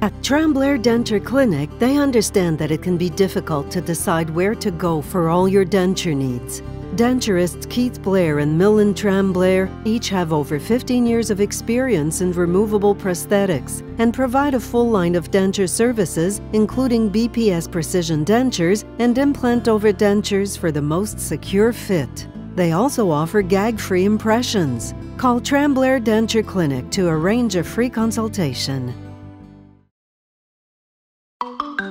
At Tram-Blair Denture Clinic, they understand that it can be difficult to decide where to go for all your denture needs. Denturists Keith Blair and Millen Tremblay each have over 15 years of experience in removable prosthetics and provide a full line of denture services, including BPS precision dentures and implant over dentures for the most secure fit. They also offer gag free impressions. Call Tram-Blair Denture Clinic to arrange a free consultation thank you